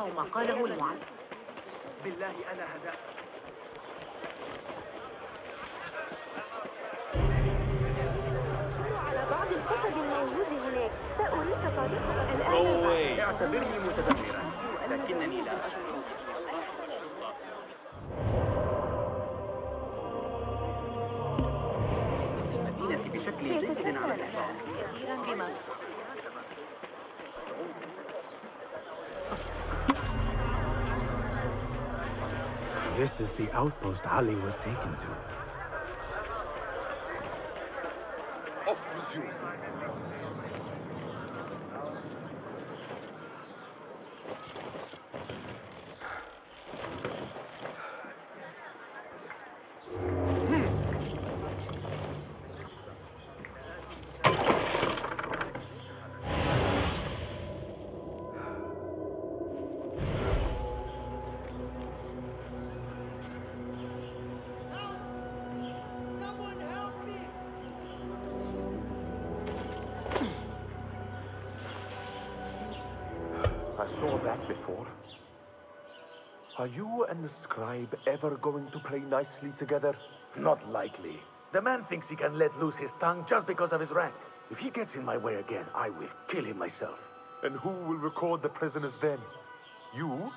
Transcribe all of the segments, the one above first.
ما قاله المعلم. بالله أنا هدأت. على بعض الكتب الموجود هناك. سأريك طريقة الآن. اعتبرني متدمرا لكنني لا أشعر. المدينة بشكل جيد على الإحسان This is the outpost Ali was taken to. I scribe ever going to play nicely together? Not likely. The man thinks he can let loose his tongue just because of his rank. If he gets in my way again, I will kill him myself. And who will record the prisoners then? You?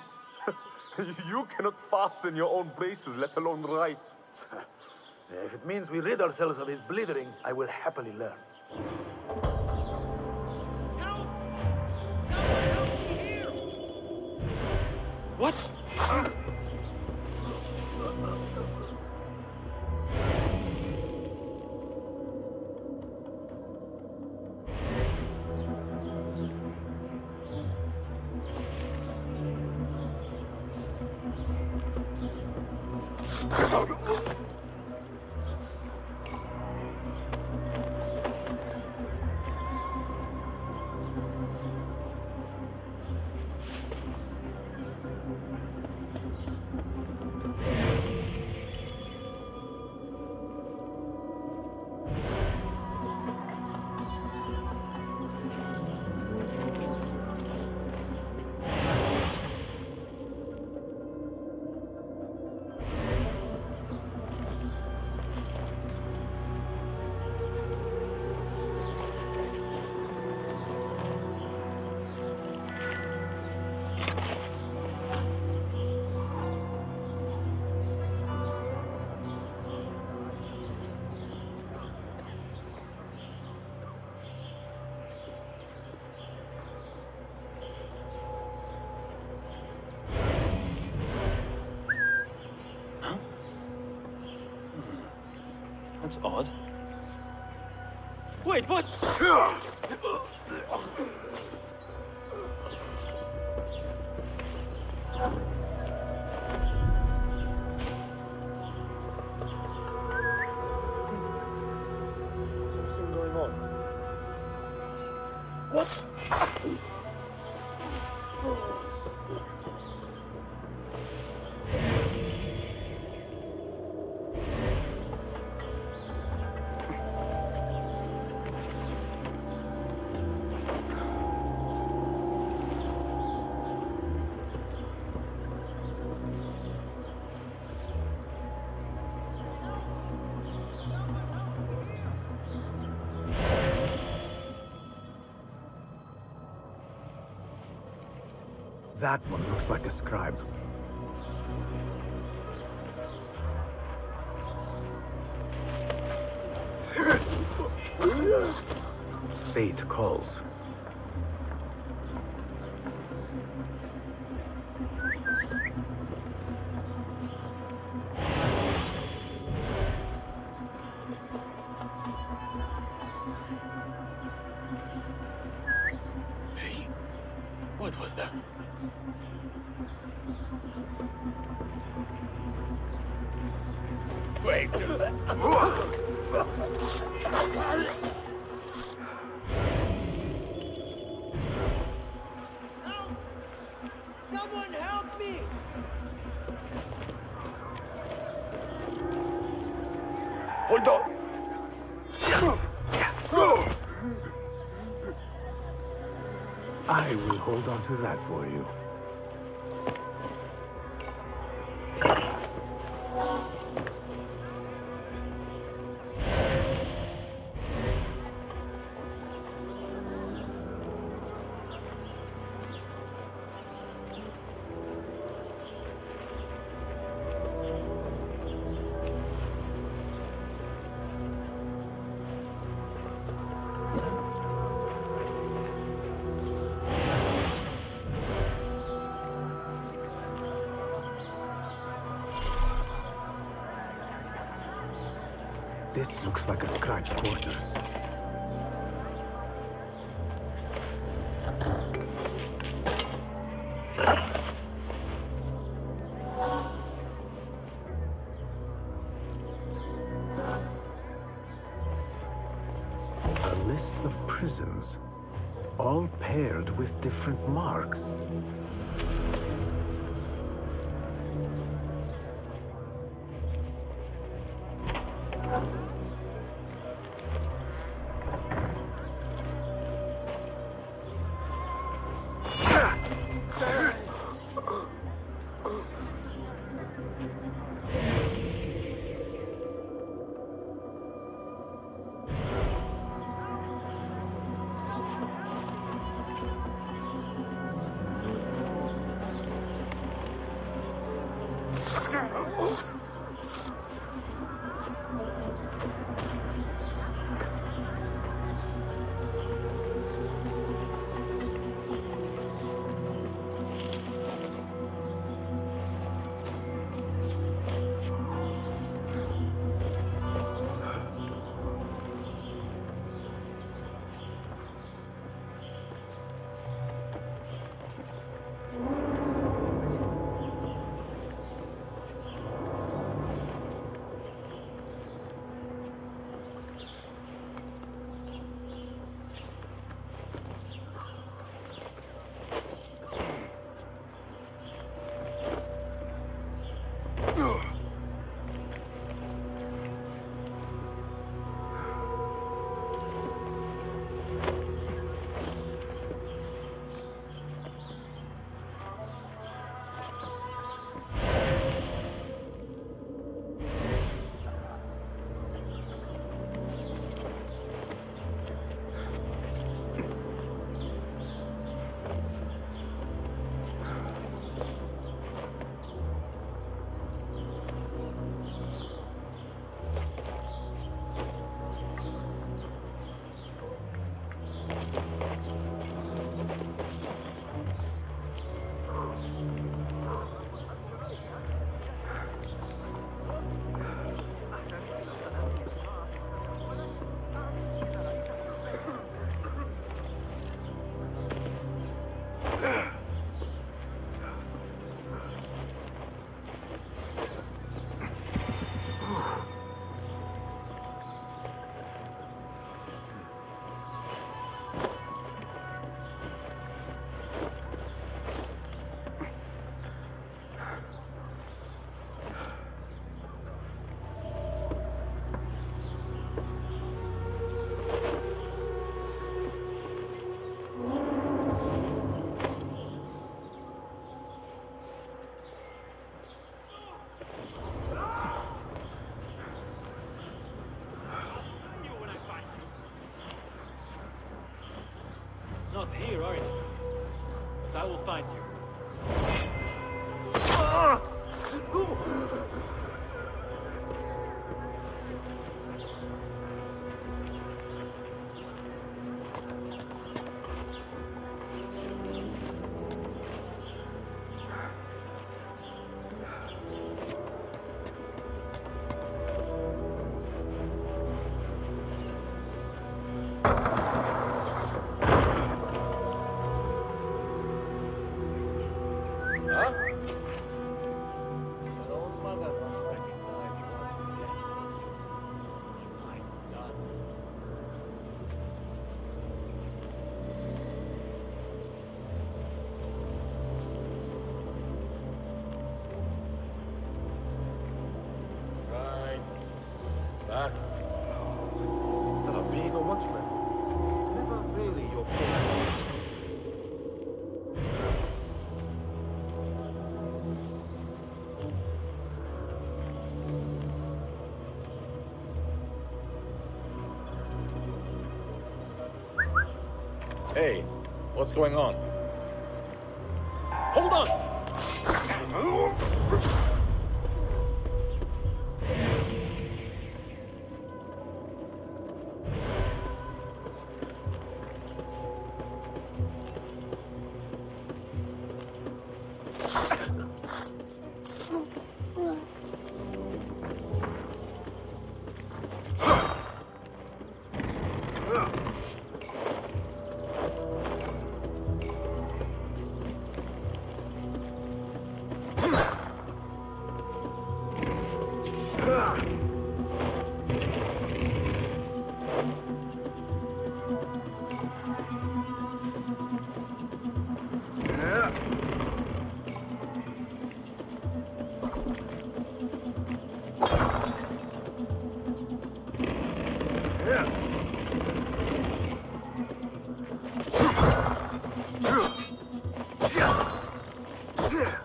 you cannot fasten your own braces, let alone write. if it means we rid ourselves of his blithering, I will happily learn. What? That's odd. Wait, what? That one looks like a scribe. Fate calls. Hold on to that for you. like a cracked quarter. Oh. find you. Hey, what's going on? Hold on! Yeah.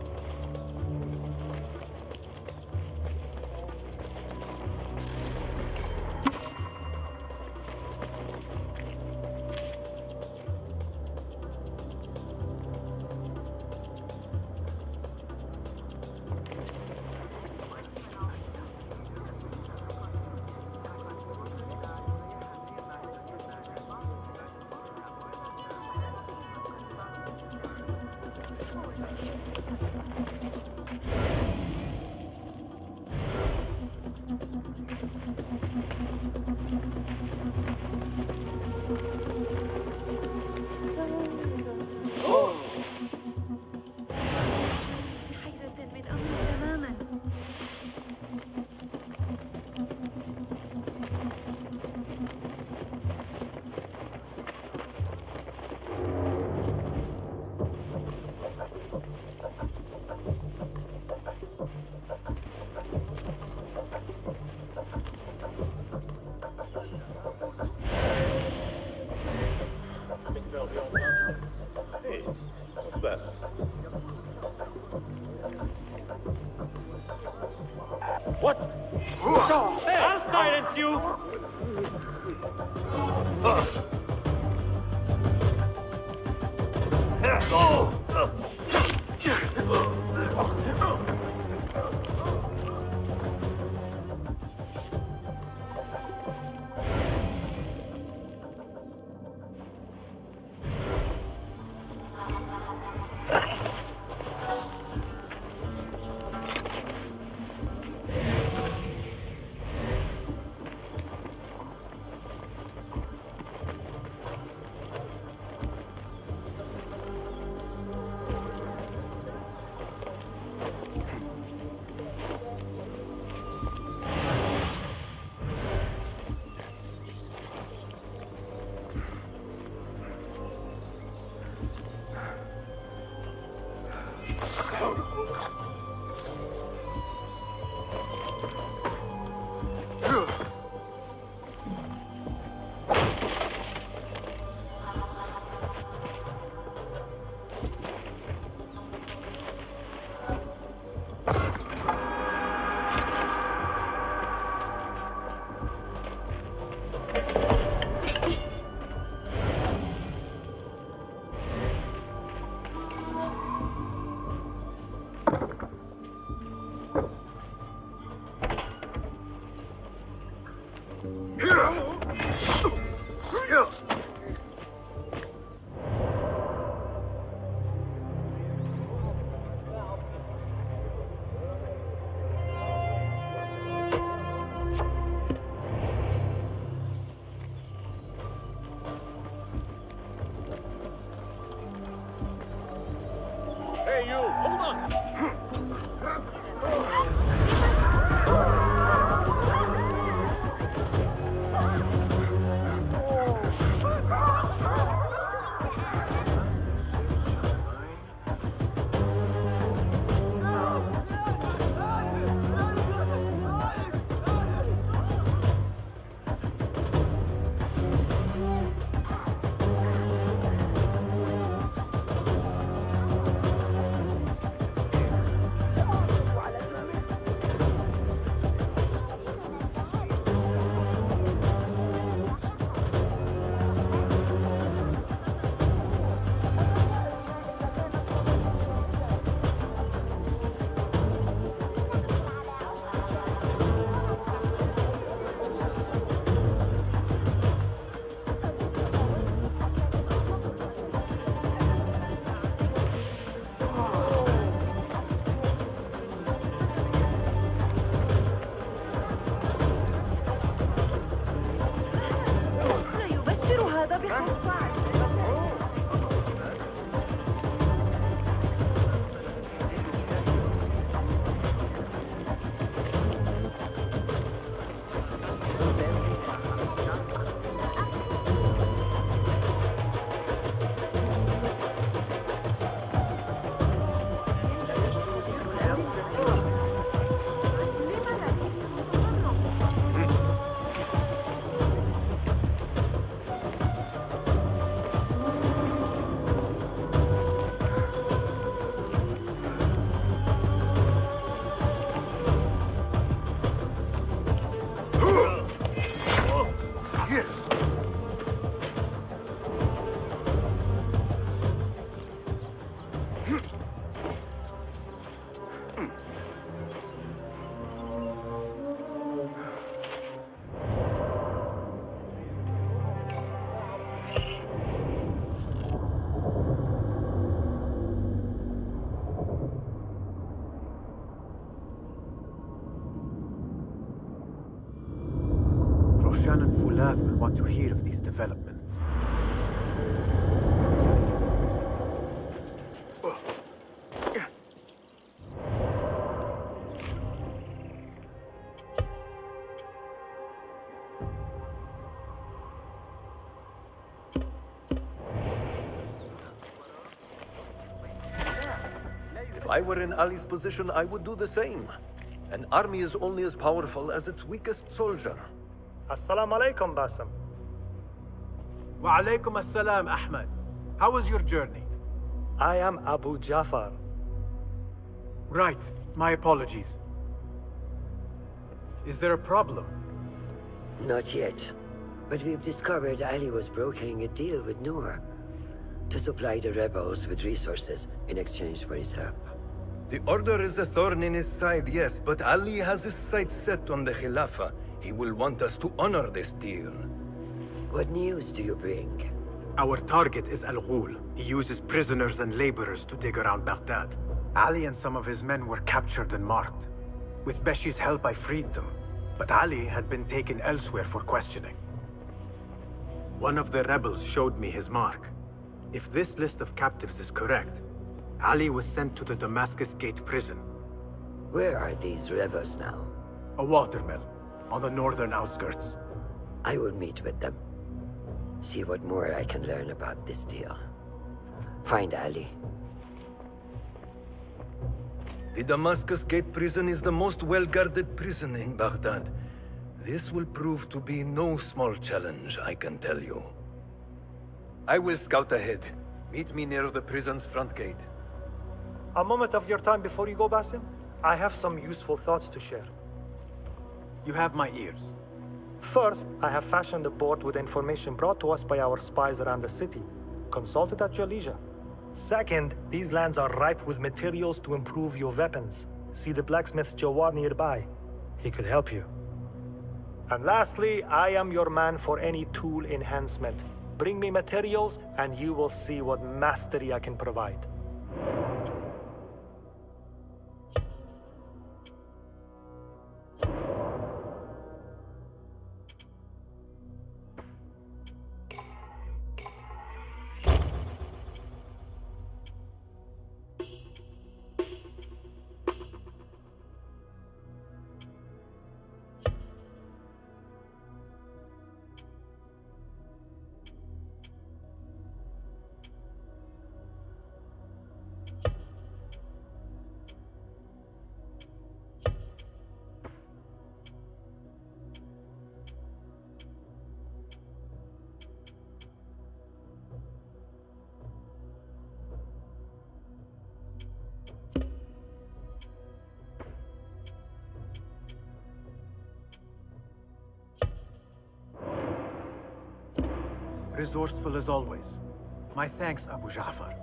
I were in Ali's position, I would do the same. An army is only as powerful as its weakest soldier. Assalamu alaikum, Basim. Wa alaikum assalam, Ahmad. How was your journey? I am Abu Jafar. Right. My apologies. Is there a problem? Not yet. But we've discovered Ali was brokering a deal with Noor to supply the rebels with resources in exchange for his help. The Order is a thorn in his side, yes, but Ali has his sights set on the Khilafah. He will want us to honor this deal. What news do you bring? Our target is Al Ghul. He uses prisoners and laborers to dig around Baghdad. Ali and some of his men were captured and marked. With Beshi's help, I freed them. But Ali had been taken elsewhere for questioning. One of the rebels showed me his mark. If this list of captives is correct, Ali was sent to the Damascus Gate prison, Where are these rebels now? a watermill, on the northern outskirts. I will meet with them. See what more I can learn about this deal. Find Ali. The Damascus Gate prison is the most well-guarded prison in Baghdad. This will prove to be no small challenge, I can tell you. I will scout ahead. Meet me near the prison's front gate. A moment of your time before you go, Basim. I have some useful thoughts to share. You have my ears. First, I have fashioned a board with information brought to us by our spies around the city. Consult it at your leisure. Second, these lands are ripe with materials to improve your weapons. See the blacksmith Jawar nearby. He could help you. And lastly, I am your man for any tool enhancement. Bring me materials, and you will see what mastery I can provide. Resourceful as always. My thanks, Abu Ja'far.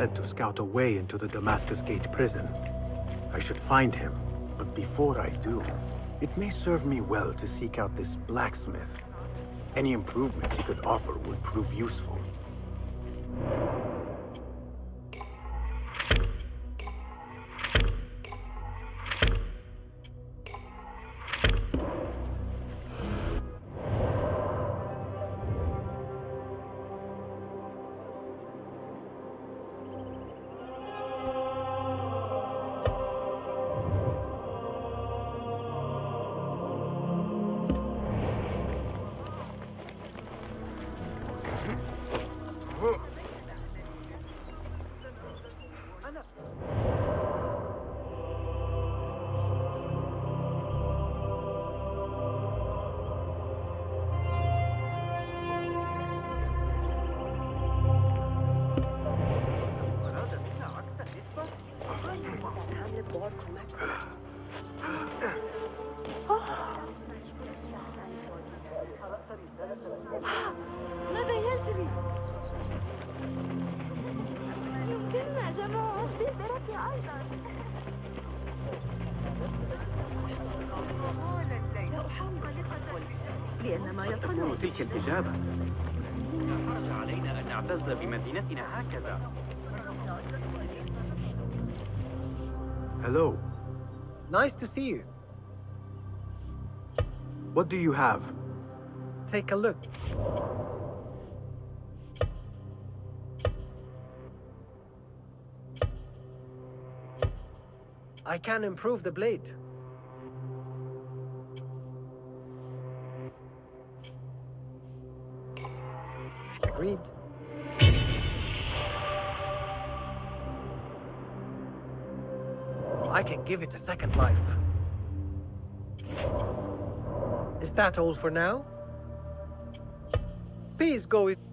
To scout a way into the Damascus Gate prison. I should find him, but before I do, it may serve me well to seek out this blacksmith. Any improvements he could offer would prove useful. تلك الإجابة لا حرج علينا أن نعتز بمدينتنا هكذا Hello. Nice to see you. What do you have? Take a look. I can improve the blade. I can give it a second life. Is that all for now? Please go with.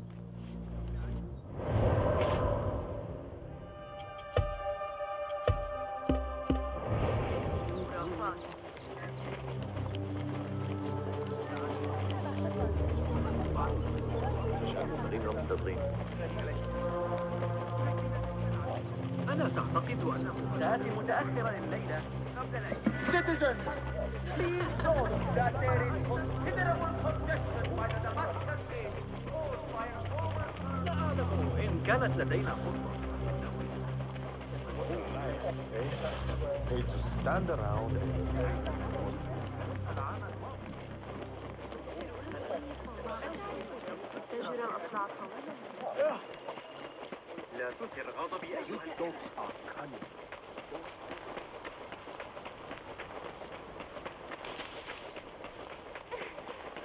لا تثر غضبي أيها الكوكس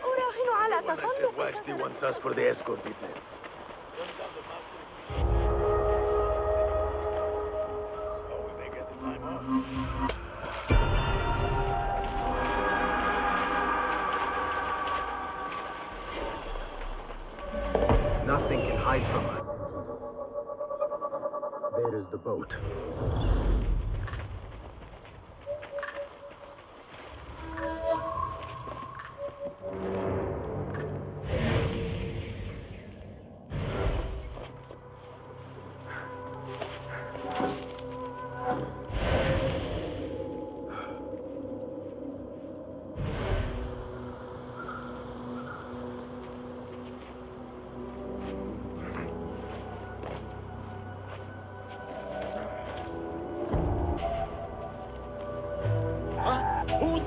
أراهن على تسلق Waxy wants us for the escort detail.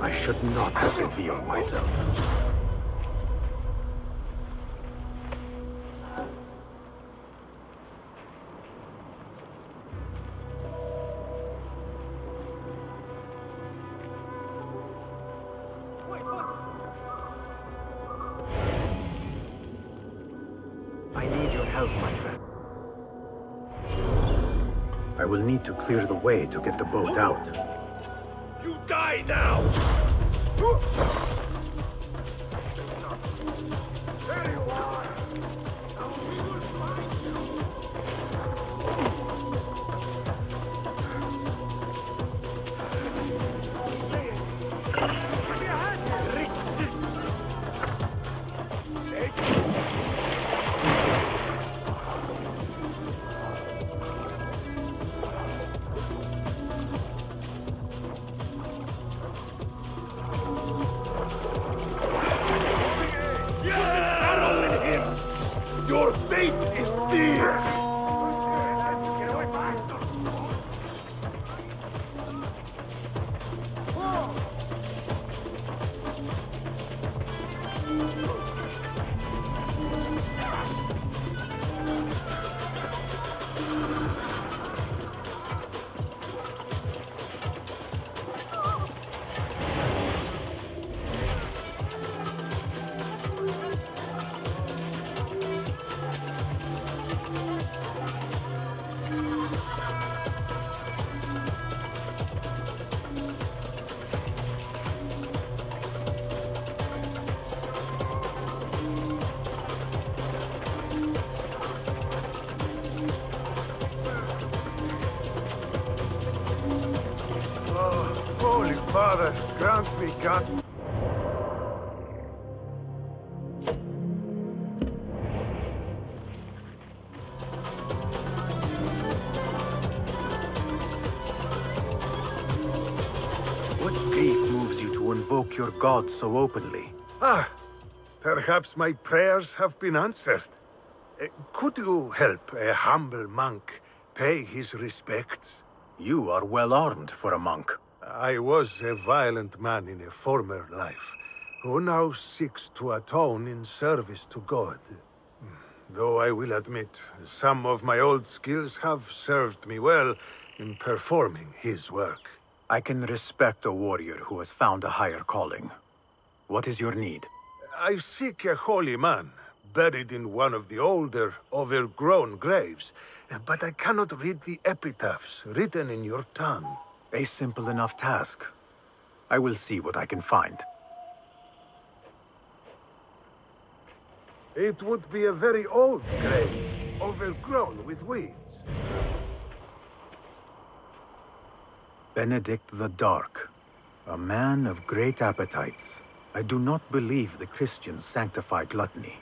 I should not have revealed myself. I need your help, my friend. I will need to clear the way to get the boat out. Die now! Grant me God. What grief moves you to invoke your god so openly? Ah, perhaps my prayers have been answered. Uh, could you help a humble monk pay his respects? You are well armed for a monk. I was a violent man in a former life, who now seeks to atone in service to God. Though I will admit, some of my old skills have served me well in performing his work. I can respect a warrior who has found a higher calling. What is your need? I seek a holy man, buried in one of the older, overgrown graves, but I cannot read the epitaphs written in your tongue. A simple enough task. I will see what I can find. It would be a very old grave, overgrown with weeds. Benedict the Dark, a man of great appetites. I do not believe the Christians sanctify gluttony.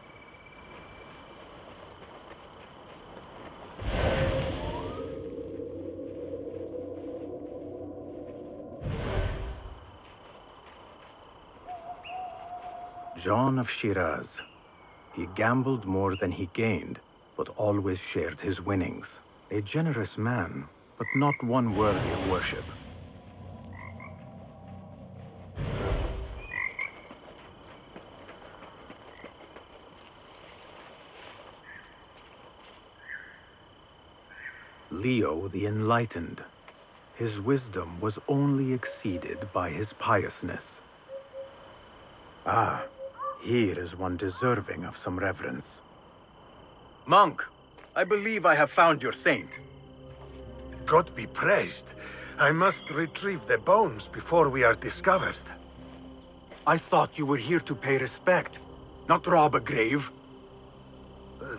John of Shiraz. He gambled more than he gained, but always shared his winnings. A generous man, but not one worthy of worship. Leo the Enlightened. His wisdom was only exceeded by his piousness. Ah, here is one deserving of some reverence. Monk, I believe I have found your saint. God be praised. I must retrieve the bones before we are discovered. I thought you were here to pay respect, not rob a grave.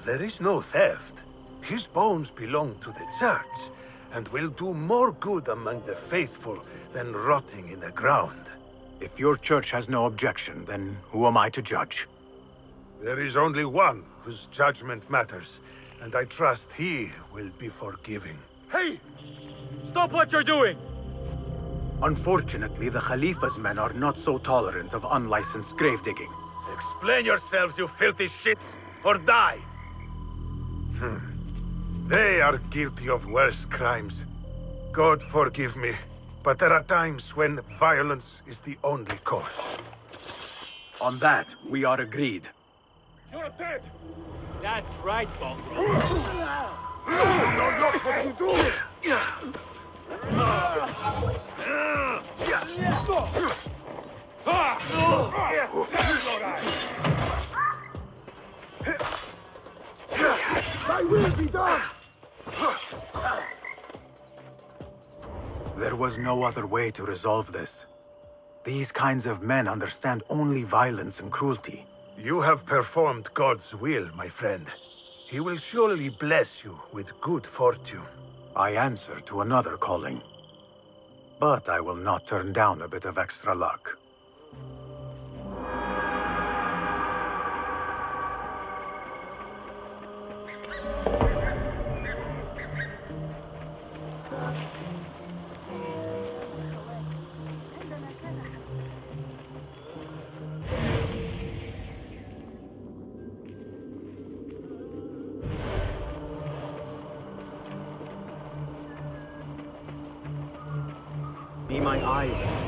There is no theft. His bones belong to the church, and will do more good among the faithful than rotting in the ground. If your church has no objection, then who am I to judge? There is only one whose judgment matters, and I trust he will be forgiving. Hey! Stop what you're doing! Unfortunately, the Khalifa's men are not so tolerant of unlicensed grave digging. Explain yourselves, you filthy shits, or die! Hmm. They are guilty of worse crimes. God forgive me, but there are times when violence is the only course. On that, we are agreed. You're dead! That's right, Mongrel. no, not what you do! Thy will be done! There was no other way to resolve this. These kinds of men understand only violence and cruelty. You have performed God's will, my friend. He will surely bless you with good fortune. I answer to another calling. But I will not turn down a bit of extra luck. Be my eyes,